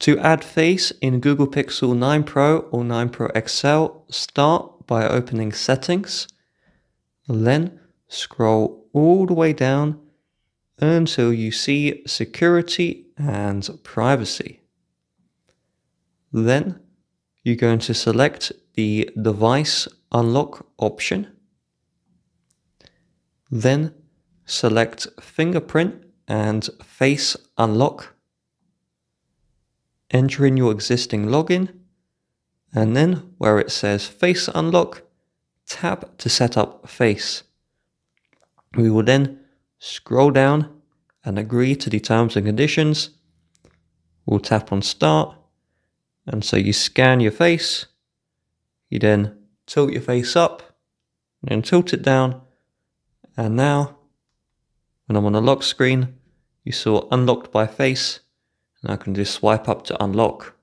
To add face in Google Pixel 9 Pro or 9 Pro XL, start by opening Settings, then scroll all the way down until you see Security and Privacy. Then you're going to select the Device Unlock option. Then select Fingerprint and Face Unlock enter in your existing login, and then where it says Face Unlock, tap to set up Face. We will then scroll down and agree to the terms and conditions. We'll tap on Start, and so you scan your face, you then tilt your face up, and then tilt it down, and now, when I'm on the lock screen, you saw Unlocked by Face, and I can just swipe up to unlock.